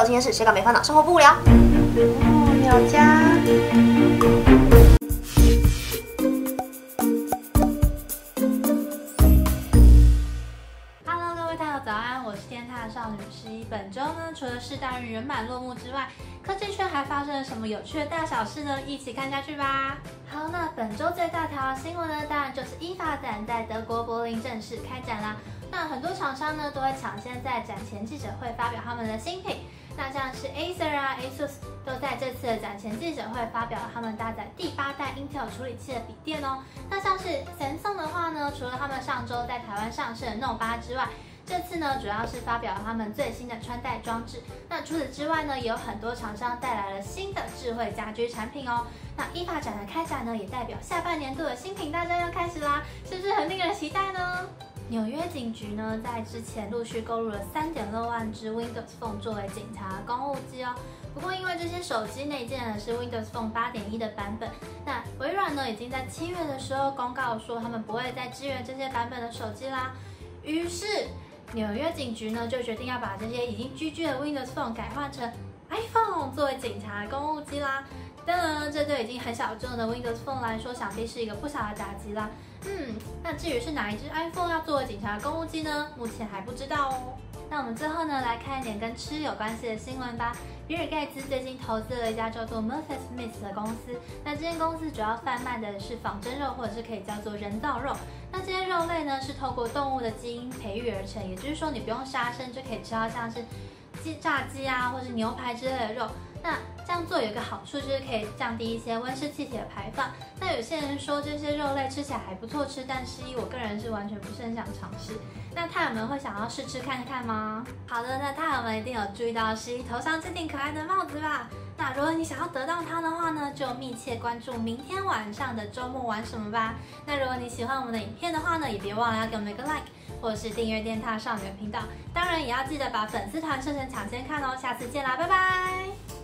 有新鲜事，谁敢没烦恼？生活不无聊。哦，鸟家。Hello，各位大家早安，我是天塌的少女十一。本周呢，除了世大运圆满落幕之外，科技圈还发生了什么有趣的大小事呢？一起看下去吧。好，那本周最大条新闻呢，当然就是依法展在德国柏林正式开展啦。那很多厂商呢，都会抢先在展前记者会发表他们的新品。那像是 Acer 啊、ASUS 都在这次的展前记者会发表了他们搭载第八代 Intel 处理器的笔电哦。那像是 Samsung 的话呢，除了他们上周在台湾上市的 Note 8之外，这次呢主要是发表了他们最新的穿戴装置。那除此之外呢，也有很多厂商带来了新的智慧家居产品哦。那依法展的开展呢，也代表下半年度的新品大战要开始啦，是不是很令人期待呢？纽约警局呢，在之前陆续购入了三点六万只 Windows Phone 作为警察公务机哦。不过因为这些手机内建的是 Windows Phone 八点一的版本，那微软呢已经在七月的时候公告说他们不会再支援这些版本的手机啦。于是纽约警局呢就决定要把这些已经居居的 Windows Phone 改换成 iPhone 作为警察公务机啦。当然，这对已经很小众的 Windows Phone 来说，想必是一个不小的打击啦。嗯，那至于是哪一只 iPhone 要作为警察公务机呢？目前还不知道哦。那我们最后呢，来看一点跟吃有关系的新闻吧。比尔盖茨最近投资了一家叫做 Murphy Smith 的公司。那这间公司主要贩卖的是仿真肉，或者是可以叫做人造肉。那这些肉类呢，是透过动物的基因培育而成，也就是说你不用杀生就可以吃到像是鸡炸鸡啊，或是牛排之类的肉。那这样做有一个好处，就是可以降低一些温室气体的排放。那有些人说这些肉类吃起来还不错吃，但是我个人是完全不是很想尝试。那太友们会想要试吃看看吗？好的，那太友们一定有注意到十一头上这顶可爱的帽子吧？那如果你想要得到它的话呢，就密切关注明天晚上的周末玩什么吧。那如果你喜欢我们的影片的话呢，也别忘了要给我们一个 like，或者是订阅电塔少女的频道。当然也要记得把粉丝团设成抢先看哦。下次见啦，拜拜。